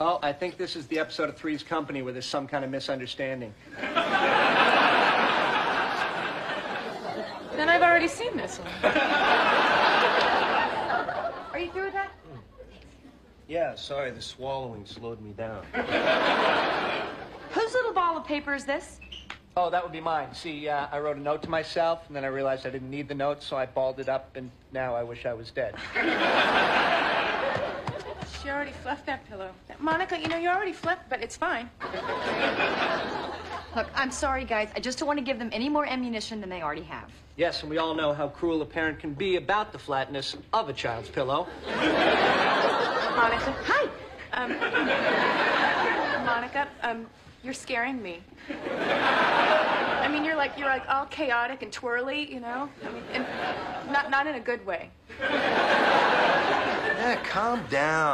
Oh, I think this is the episode of Three's Company where there's some kind of misunderstanding. Then I've already seen this one. Are you through with that? Yeah, sorry, the swallowing slowed me down. Whose little ball of paper is this? Oh, that would be mine. See, uh, I wrote a note to myself, and then I realized I didn't need the note, so I balled it up, and now I wish I was dead. She already fluffed that pillow. Monica, you know, you already fluffed, but it's fine. Look, I'm sorry, guys. I just don't want to give them any more ammunition than they already have. Yes, and we all know how cruel a parent can be about the flatness of a child's pillow. Monica. Hi. Um, Monica, um, you're scaring me. I mean, you're like you're like all chaotic and twirly, you know. I mean, and not not in a good way. Yeah, calm down.